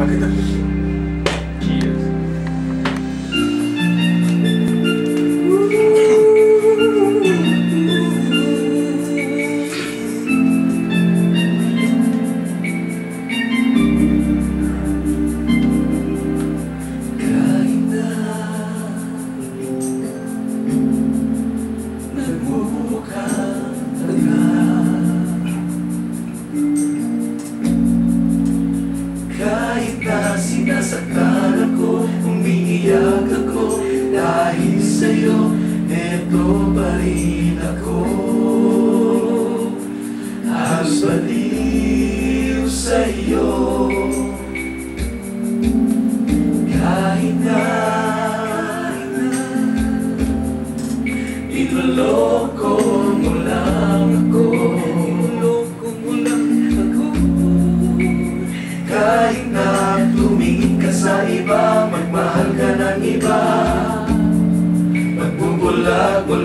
mahal Dahil sa'yo, eto pa rin ako? Halos baliw sa'yo kahit na Inuloko mo lang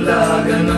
Laganam.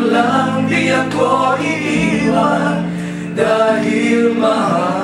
Lang di ako iiwan Dahil mahal